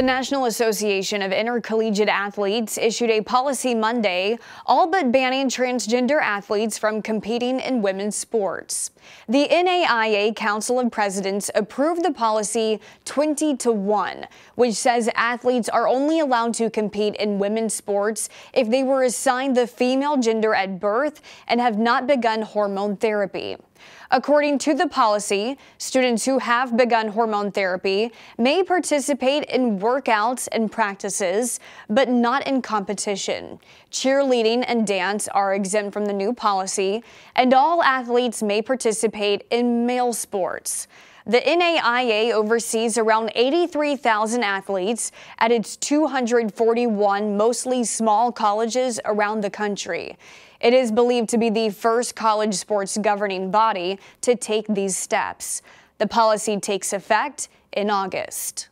The National Association of Intercollegiate Athletes issued a policy Monday, all but banning transgender athletes from competing in women's sports. The NAIA Council of Presidents approved the policy 20 to 1, which says athletes are only allowed to compete in women's sports if they were assigned the female gender at birth and have not begun hormone therapy. According to the policy, students who have begun hormone therapy may participate in workouts and practices, but not in competition. Cheerleading and dance are exempt from the new policy, and all athletes may participate in male sports. The NAIA oversees around 83,000 athletes at its 241 mostly small colleges around the country. It is believed to be the first college sports governing body to take these steps. The policy takes effect in August.